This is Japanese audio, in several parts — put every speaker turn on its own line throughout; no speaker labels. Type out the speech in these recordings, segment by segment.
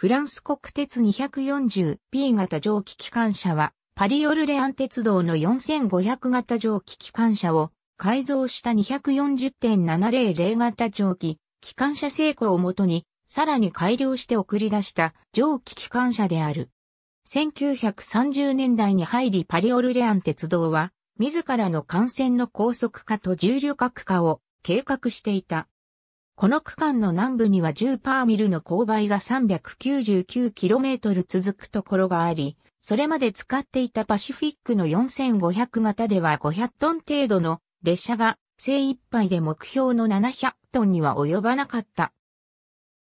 フランス国鉄 240P 型蒸気機関車は、パリオルレアン鉄道の4500型蒸気機関車を改造した240.700型蒸気機関車成功をもとに、さらに改良して送り出した蒸気機関車である。1930年代に入りパリオルレアン鉄道は、自らの幹線の高速化と重旅客化を計画していた。この区間の南部には10パーミルの勾配が 399km 続くところがあり、それまで使っていたパシフィックの4500型では500トン程度の列車が精一杯で目標の700トンには及ばなかった。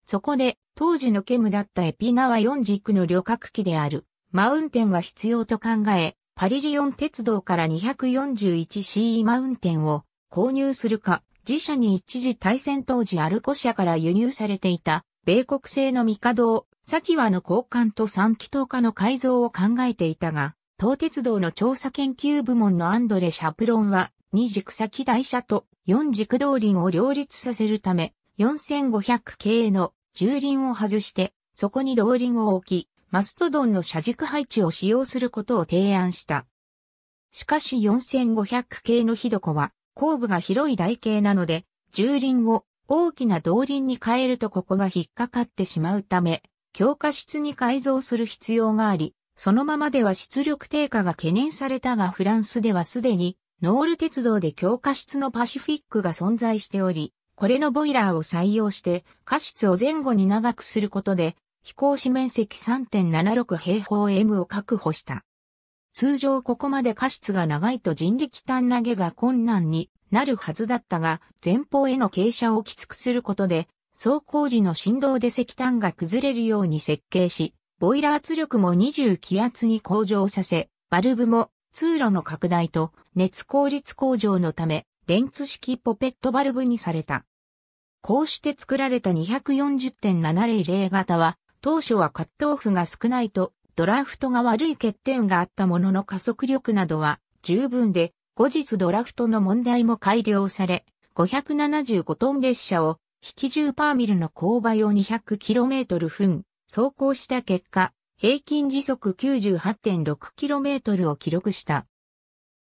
そこで当時のケムだったエピナワ4軸の旅客機であるマウンテンが必要と考え、パリリオン鉄道から 241CE マウンテンを購入するか、自社に一時対戦当時アルコ社から輸入されていた米国製のミカドを先はの交換と三気筒化の改造を考えていたが、東鉄道の調査研究部門のアンドレ・シャプロンは、二軸先台車と四軸動輪を両立させるため、4500系の重輪を外して、そこに動輪を置き、マストドンの車軸配置を使用することを提案した。しかし4500系のヒドコは、後部が広い台形なので、重輪を大きな動輪に変えるとここが引っかかってしまうため、強化室に改造する必要があり、そのままでは出力低下が懸念されたがフランスではすでにノール鉄道で強化室のパシフィックが存在しており、これのボイラーを採用して過室を前後に長くすることで飛行士面積3.76平方 M を確保した。通常ここまで過室が長いと人力単投げが困難になるはずだったが、前方への傾斜をきつくすることで走行時の振動で石炭が崩れるように設計し、ボイラー圧力も20気圧に向上させ、バルブも通路の拡大と熱効率向上のため、レンツ式ポペットバルブにされた。こうして作られた240.700型は、当初はカットオフが少ないと、ドラフトが悪い欠点があったものの加速力などは十分で、後日ドラフトの問題も改良され、575トン列車を引き10パーミルの勾配を 200km 分走行した結果、平均時速 98.6km を記録した。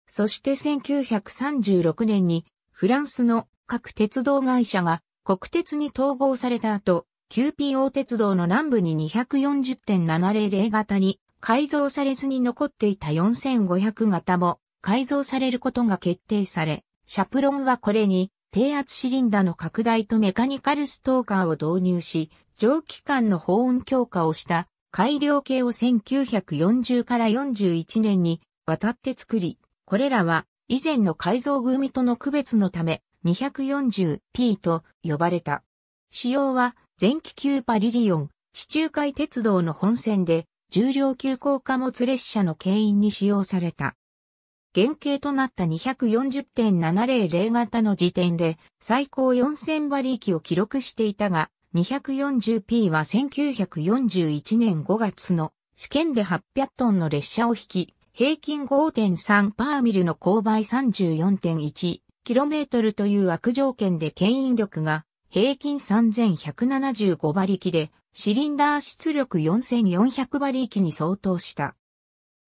そして1936年にフランスの各鉄道会社が国鉄に統合された後、QPO 鉄道の南部に240.700型に改造されずに残っていた4500型も改造されることが決定され、シャプロンはこれに低圧シリンダの拡大とメカニカルストーカーを導入し、蒸気管の保温強化をした改良系を1940から41年に渡って作り、これらは以前の改造組との区別のため 240P と呼ばれた。使用は前期級パリリオン、地中海鉄道の本線で重量級高貨物列車の牽引に使用された。原型となった240.700型の時点で最高4000馬力を記録していたが、240P は1941年5月の試験で800トンの列車を引き、平均5.3パーミルの勾配 34.1km という悪条件で牽引力が平均3175馬力で、シリンダー出力4400馬力に相当した。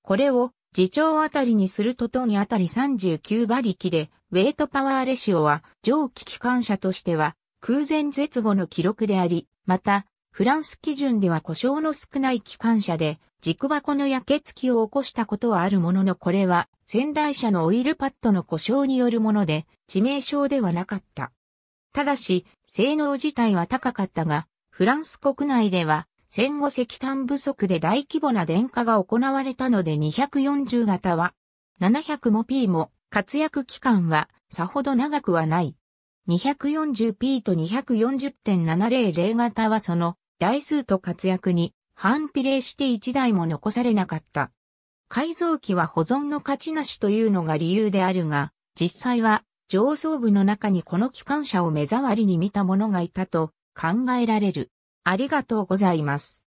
これを自長あたりにするとトにあたり39馬力で、ウェイトパワーレシオは蒸気機関車としては空前絶後の記録であり、また、フランス基準では故障の少ない機関車で、軸箱の焼け付きを起こしたことはあるもののこれは、仙台車のオイルパッドの故障によるもので、致命傷ではなかった。ただし、性能自体は高かったが、フランス国内では戦後石炭不足で大規模な電化が行われたので240型は、700も P も活躍期間はさほど長くはない。240P と240.700型はその台数と活躍に反比例して1台も残されなかった。改造機は保存の価値なしというのが理由であるが、実際は上層部の中にこの機関車を目障りに見た者がいたと考えられる。ありがとうございます。